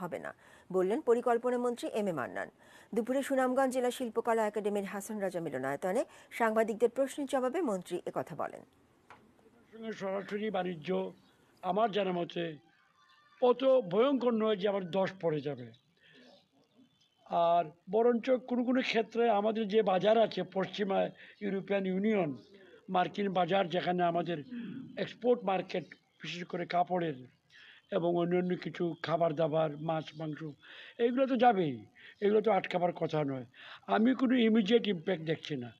হবে না, বললেন পরিকল্পনা মন্ত্রী এম এ মান্নান। দুপুরে সুনামগঞ্জ জেলা শিল্পকলা একাডেমির হাসান রাজা মিলনায়তনে সাংবাদিকদের প্রশ্নের জবাবে মন্ত্রী একথা বলেন। সরাসরি বাণিজ্য, আমার জানা মতে অত ভয়ঙ্কর নয় যে আমার দশ পড়ে যাবে। আর বরঞ্চ কোনো কোনো ক্ষেত্রে আমাদের যে বাজার আছে, পশ্চিমা ইউরোপিয়ান ইউনিয়ন, মার্কিন বাজার যেখানে আমাদের এক্সপোর্ট মার্কেট বিশেষ করে কাপড়ের এবং অন্যান্য কিছু খাবার দাবার, মাছ, মাংস, এগুলো তো যাবেই। এগুলো তো আটকাবার কথা নয়। আমি কোনো ইমিডিয়েট ইম্প্যাক্ট দেখছি না।